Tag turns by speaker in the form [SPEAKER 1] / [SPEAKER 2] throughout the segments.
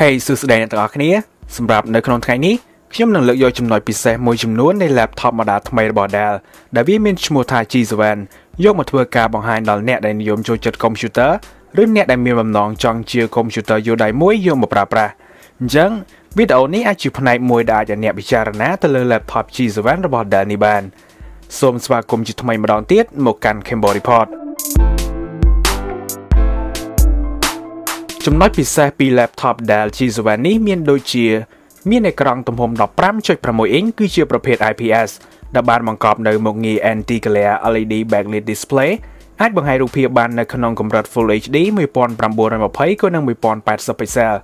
[SPEAKER 1] Hey សួស្តីអ្នកទាំងអស់គ្នាសម្រាប់នៅក្នុងថ្ងៃនេះខ្ញុំនឹងលើកយកចំណុចពិសេសមួយចំនួននៃ laptop model ថ្មីរបស់ Dell ដែលវាមានឈ្មោះថា G7 យកមកធ្វើការបង្ហាញដល់អ្នកដែលនិយមចូលចិត្ត computer ឬអ្នកដែលមានបំណងចង់ជា computer យូរដៃមួយយកមកប្រើប្រាស់អញ្ចឹងវីដេអូនេះអាចជាផ្នែកមួយដែលអាចឲ្យអ្នកពិចារណាទៅលើ laptop G7 របស់ Dell នេះបានសូមស្វាគមន៍ជាថ្មីម្ដងទៀតមកកាន់ Cambo Report ចំណុចពិសេសពី laptop Dell G7 នេះមានដូចជា មានអេក្រង់ទំហំ15.6អ៊ីងគឺជាប្រភេទ IPS ដែលបានបង្កប់នៅមុខងារ Anti Glare LED Backlit Display អាចបង្ហាញរូបភាពបាននៅក្នុងកម្រិត Full HD 1920ក៏នឹង1080 pixel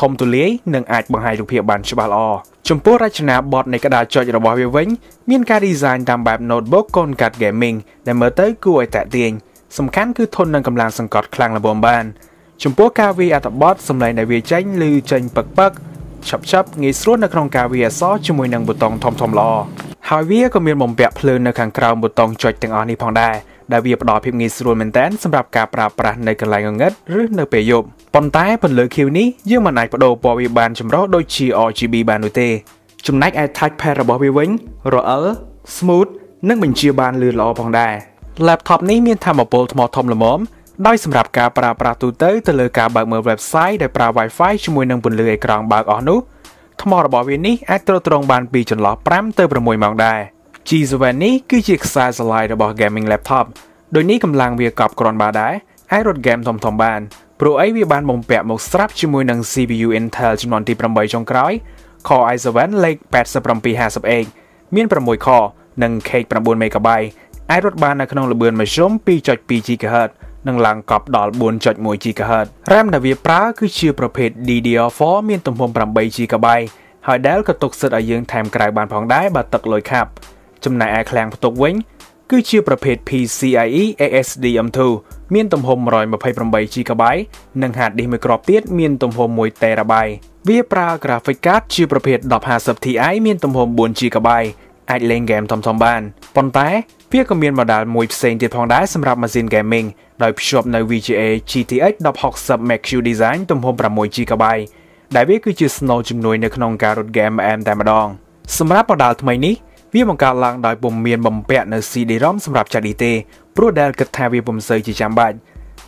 [SPEAKER 1] ធំទូលាយនិងអាចបង្ហាញរូបភាពបានច្បាស់ល្អចំពោះរចនាបថនៃក្តារចុចរបស់វាវិញ មានការ design តាមបែប notebook កូនកាត់ gaming ដែលមើលទៅគួរឲ្យតាក់ទាញសំខាន់គឺធន់នឹងកម្លាំងសង្កត់ខ្លាំងល្មមបាន ចំពោះការវាយអត្ថបទសម្លេងដែលវាចេញឬចេញពឹកពឹកឆាប់ឆាប់ងាយស្រួលនៅក្នុងការវាយអក្សរជាមួយនឹងប៊ូតុងធំធំល្អហើយវាក៏មានបំពាក់ភ្លើងនៅខាងក្រោមប៊ូតុងចុចទាំងអស់នេះផងដែរដែលវាផ្ដល់ភាពងាយស្រួលមែនទែនសម្រាប់ការប្រើប្រាស់នៅកន្លែងងងឹតឬនៅពេលយប់ប៉ុន្តែពន្លឺ Q នេះយើងមិនអាចបដូរពណ៌វាបានចម្រុះដូចជា RGB បាននោះទេចំណែកឯ touchpad របស់វាវិញរអិល smooth និងបញ្ជាបានលឿនល្អផងដែរ laptop នេះមានថាមពលថ្មធំល្មម ដោយសម្រាប់ការប្រើប្រាស់ទូទៅទៅលើការបើកមើល website ដែលប្រើ Wi-Fi ជាមួយនឹងពន្លឺអេក្រង់បើកអស់នោះថ្មរបស់វានេះអាចទ្រទ្រង់បានពីចន្លោះ5ទៅ6ម៉ោងដែរ G7 នេះគឺជាខ្សែស្រឡាយរបស់ gaming laptop ដូចនេះកម្លាំងវាកប់គ្រាន់បើដែរអាចរត់ game ធំៗបានព្រោះអីវាបានបំពាក់មកស្រាប់ជាមួយនឹង CPU Intel ចំនួនទី8ចុងក្រោយ Core i7 លេខ 8750H មាន6 core និង cake 9 MB អាចរត់បាននៅក្នុងល្បឿនមធ្យម2.2 GHz និងឡើងកប់ដល់ 4.1 GHz RAM ដែលវាប្រើគឺជាប្រភេទ DDR4 មានទំហំ 8 GB ហើយ Dell ក៏ទុកសិទ្ធឲ្យយើងថែមក្រៅបានផងដែរបើទឹកលុយខាប់ចំណែកឯឃ្លាំងផ្ទុកវិញ គឺជាប្រភេទ PCIe SSD M2 មានទំហំ 128GB និង Hard Disk មួយគ្រាប់ទៀតមានទំហំ 1TB វាប្រើ Graphic Card ជាប្រភេទ1050 Ti មានទំហំ 4GB អាចលេងហ្គេមធំៗបានប៉ុន្តែវាក៏មាន model មួយផ្សេងទៀតផងដែរសម្រាប់ម៉ាស៊ីន gaming ដោយភ្ជាប់នៅ VGA GTX 1060 Max-Q Design ទំហំ 6GB ដែលវាគឺជាស្នូលជំនួយនៅក្នុងការរត់ game អែមតែម្ដងសម្រាប់ model ថ្មីនេះវាបង្កើតឡើងដោយពុំមានបំពាក់នៅ CD-ROM សម្រាប់ចាក់នេះទេព្រោះដែលគិតថាវាពុំសូវជាចាំបាច់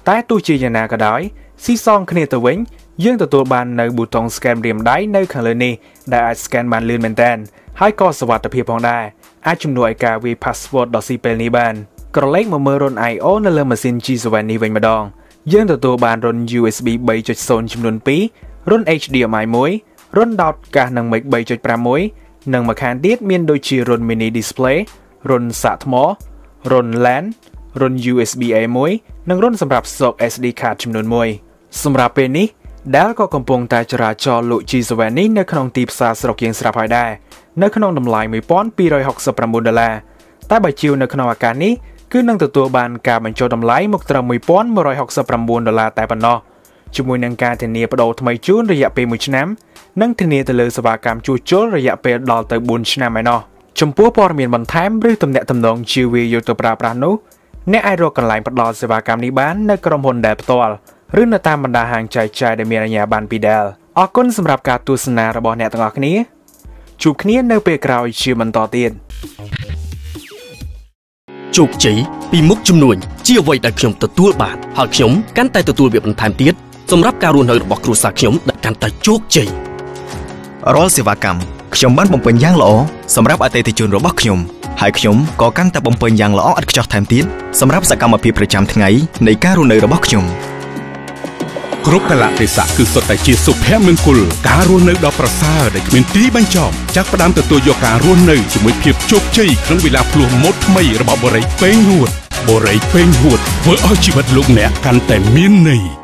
[SPEAKER 1] តែទោះជាយ៉ាងណាក៏ដោយស៊ីសងគ្នាទៅវិញ យើងទទួលបាននៅប៊ូតុង scan រៀមដៃនៅខាងលើនេះដែលអាច scan បានលឿនមែនទែនហើយក៏សុវត្ថិភាពផងដែរអាចជំនួយឲ្យការវាយ password ដ៏ស៊ីពេលនេះបានក្រឡេកមកមើលរុន I/O នៅលើម៉ាស៊ីន G7 នេះវិញម្ដងយើងទទួលបានរុន USB 3.0ចំនួន2រុន HDMI 1រុនដោតកាសនិង mic 3.5និងមួយខាងទៀតមានដូចជារុន mini display រុនសាកថ្មរុន LAN រុន USB A1 និងរុនសម្រាប់ស្តុក SD card ចំនួន1សម្រាប់ពេលនេះ Dell ក៏កំពុងតែចរាចរលក់ G7 នេះនៅក្នុងទីផ្សារស្រុកយើងស្រាប់ហើយដែរនៅក្នុងតម្លៃ1269ដុល្លារតែបើជាវនៅក្នុងឱកាសនេះគឺនឹងទទួលបានការបញ្ចុះតម្លៃមកត្រឹម1169ដុល្លារតែប៉ុណ្ណោះជាមួយនឹងការធានាបដូរថ្មីជូនរយៈពេល1ឆ្នាំនិងធានាទៅលើសេវាកម្មជួសជុលរយៈពេលដល់ទៅ4ឆ្នាំឯណោះចំពោះព័ត៌មានបន្ថែមឬទំនាក់ទំនងជាវាយកទៅប្រើប្រាស់នោះអ្នកអាចរកកន្លែងផ្ដល់សេវាកម្មនេះបាននៅក្រុមហ៊ុនដែលផ្ទាល់ ឬនៅតាមបណ្ដាហាងចែកចាយដែលមានអាជ្ញាប័ណ្ណពី Dell អរគុណសម្រាប់ការទស្សនារបស់អ្នកទាំងអស់គ្នាជួបគ្នានៅពេលក្រោយជាបន្តទៀត
[SPEAKER 2] ជោគជ័យពីមុខជំនួញជាអ្វីដែលខ្ញុំទទួលបានហើយខ្ញុំកាន់តែទទួលវាបន្ថែមទៀតសម្រាប់ការរស់នៅរបស់គ្រួសារខ្ញុំដែលកាន់តែជោគជ័យ
[SPEAKER 3] រាល់សេវាកម្មខ្ញុំបានបំពេញយ៉ាងល្អសម្រាប់អតិថិជនរបស់ខ្ញុំហើយខ្ញុំក៏កាន់តែបំពេញយ៉ាងល្អឥតខ្ចោះថែមទៀតសម្រាប់សកម្មភាពប្រចាំថ្ងៃនៃការរស់នៅរបស់ខ្ញុំ។
[SPEAKER 4] គ្រប់កលៈទេសៈគឺសុទ្ធតែជាសុភមង្គលការរស់នៅដ៏ប្រសើរដែលគ្មានទីបញ្ចប់ចាប់ផ្ដើមទទួលយកការរស់នៅជាមួយភាពជោគជ័យក្នុងវេលាភ្លោះមុតថ្មីរបស់បរិយពេងហួតបរិយពេងហួតធ្វើឲ្យជីវិតលោកអ្នកកាន់តែមានន័យ